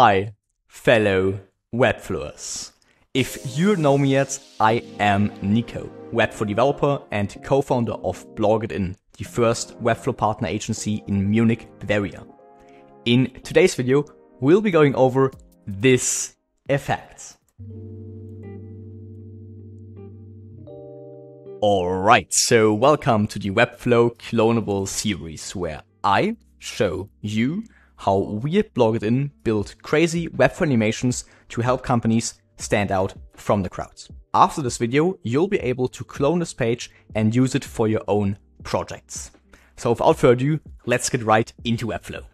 Hi, fellow Webflowers. If you know me yet, I am Nico, Webflow developer and co-founder of Blogit the first Webflow partner agency in Munich, Bavaria. In today's video, we'll be going over this effect. Alright, so welcome to the Webflow Cloneable series where I show you how we at Blogit build crazy Webflow animations to help companies stand out from the crowds. After this video, you'll be able to clone this page and use it for your own projects. So without further ado, let's get right into Webflow.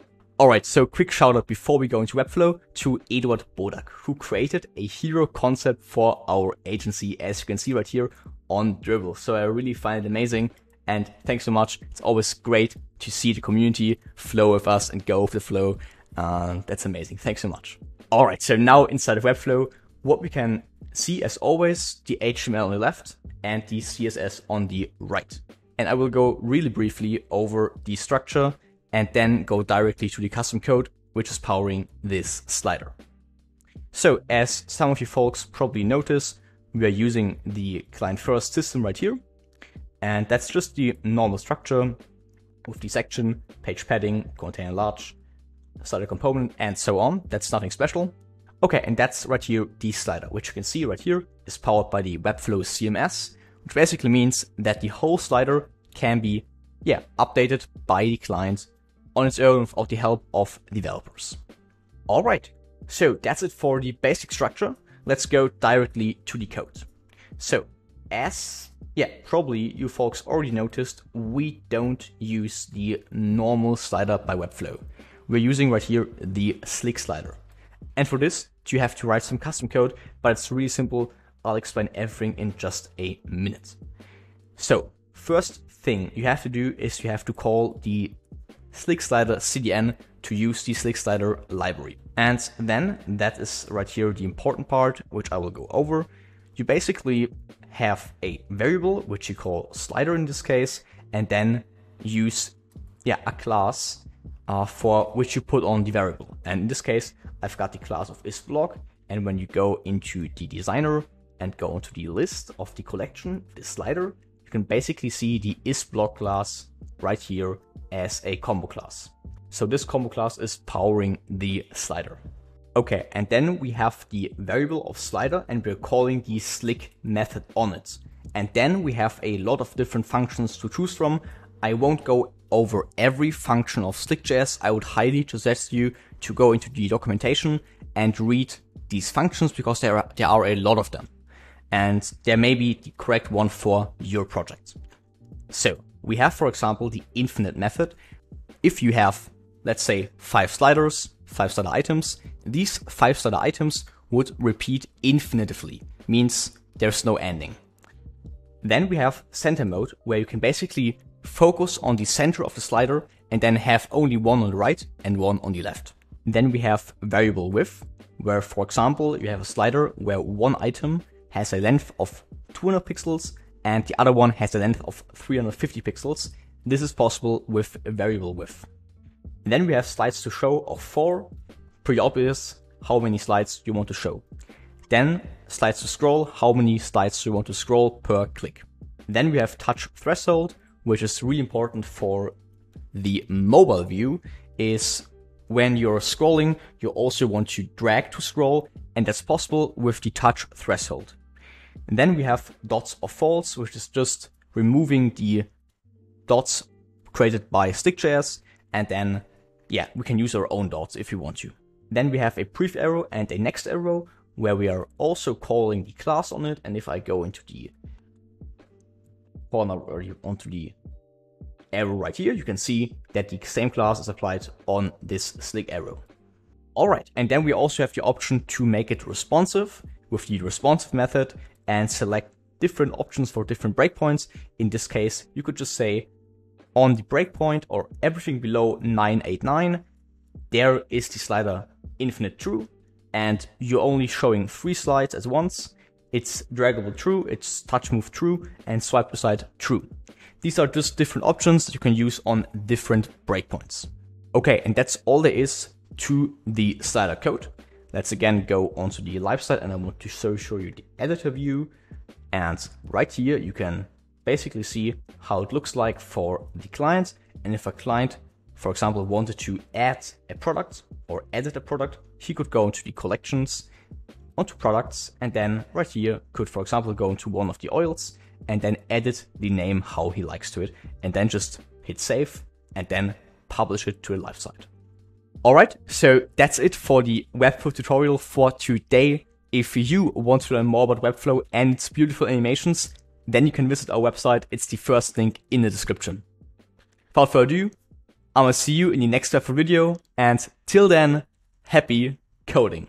Alright, so quick shout out before we go into Webflow to Eduard Bodak, who created a hero concept for our agency, as you can see right here on Dribbble. So I really find it amazing and thanks so much. It's always great to see the community flow with us and go with the flow. Uh, that's amazing. Thanks so much. All right, so now inside of Webflow, what we can see as always, the HTML on the left and the CSS on the right. And I will go really briefly over the structure and then go directly to the custom code, which is powering this slider. So as some of you folks probably notice, we are using the client first system right here. And that's just the normal structure with the section, page padding, container large, slider component, and so on. That's nothing special. Okay, and that's right here, the slider, which you can see right here is powered by the Webflow CMS, which basically means that the whole slider can be, yeah, updated by the client on its own without the help of developers. All right, so that's it for the basic structure. Let's go directly to the code. So as yeah, probably you folks already noticed, we don't use the normal slider by Webflow. We're using right here the slick slider. And for this, you have to write some custom code, but it's really simple. I'll explain everything in just a minute. So first thing you have to do is you have to call the slick slider CDN to use the slick slider library. And then that is right here the important part, which I will go over. You basically have a variable, which you call slider in this case, and then use yeah, a class uh, for which you put on the variable. And in this case, I've got the class of isBlock. And when you go into the designer and go into the list of the collection, the slider, you can basically see the isBlock class right here as a combo class. So this combo class is powering the slider. Okay, and then we have the variable of slider and we're calling the slick method on it. And then we have a lot of different functions to choose from. I won't go over every function of Slick.js. I would highly suggest you to go into the documentation and read these functions because there are, there are a lot of them. And there may be the correct one for your project. So we have, for example, the infinite method. If you have, let's say, five sliders, five slider items, these five slider items would repeat infinitively, means there's no ending. Then we have center mode, where you can basically focus on the center of the slider and then have only one on the right and one on the left. Then we have variable width, where for example, you have a slider where one item has a length of 200 pixels and the other one has a length of 350 pixels. This is possible with variable width. Then we have slides to show of four, pretty obvious how many slides you want to show. Then slides to scroll, how many slides you want to scroll per click. Then we have touch threshold, which is really important for the mobile view, is when you're scrolling, you also want to drag to scroll, and that's possible with the touch threshold. And then we have dots of false, which is just removing the dots created by Slick.js, and then yeah, we can use our own dots if we want to. Then we have a prev arrow and a next arrow where we are also calling the class on it. And if I go into the corner or onto the arrow right here, you can see that the same class is applied on this slick arrow. All right, and then we also have the option to make it responsive with the responsive method and select different options for different breakpoints. In this case, you could just say on the breakpoint or everything below 989, there is the slider infinite true, and you're only showing three slides at once. It's draggable true, it's touch move true, and swipe to side true. These are just different options that you can use on different breakpoints. Okay, and that's all there is to the slider code. Let's again go onto the live side and I want to show, show you the editor view. And right here, you can basically see how it looks like for the client. And if a client, for example, wanted to add a product or edit a product, he could go into the collections, onto products, and then right here could, for example, go into one of the oils and then edit the name how he likes to it, and then just hit save and then publish it to a live site. Alright, so that's it for the Webflow tutorial for today. If you want to learn more about Webflow and its beautiful animations, then you can visit our website. It's the first link in the description. Without further ado, Gonna see you in the next Webflow video, and till then, happy coding.